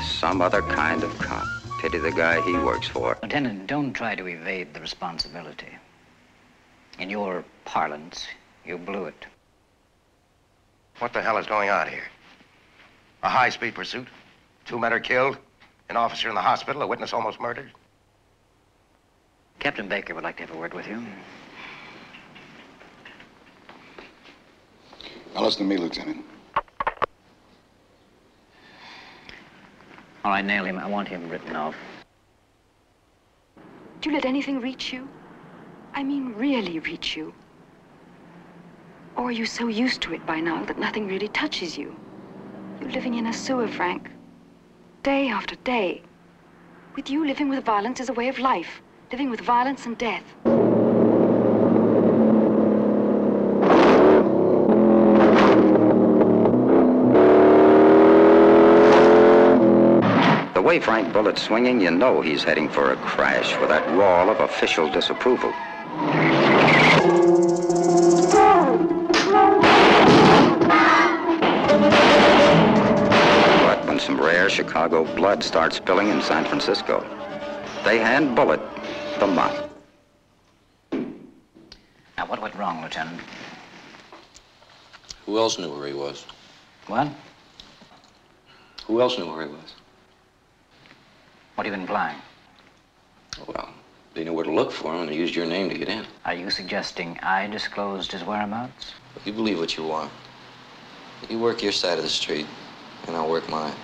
some other kind of cop. Pity the guy he works for. Lieutenant, don't try to evade the responsibility. In your parlance, you blew it. What the hell is going on here? A high-speed pursuit? Two men are killed? An officer in the hospital? A witness almost murdered? Captain Baker would like to have a word with you. Now listen to me, Lieutenant. All right, nail him. I want him written off. Do you let anything reach you? I mean, really reach you? Or are you so used to it by now that nothing really touches you? You're living in a sewer, Frank. Day after day. With you, living with violence is a way of life. Living with violence and death. Way Frank Bullitt's swinging, you know he's heading for a crash with that wall of official disapproval. But when some rare Chicago blood starts spilling in San Francisco, they hand Bullitt the mop. Now, what went wrong, Lieutenant? Who else knew where he was? What? Who else knew where he was? What are you implying? Well, they knew where to look for him and they used your name to get in. Are you suggesting I disclosed his whereabouts? You believe what you want. You work your side of the street, and I'll work mine.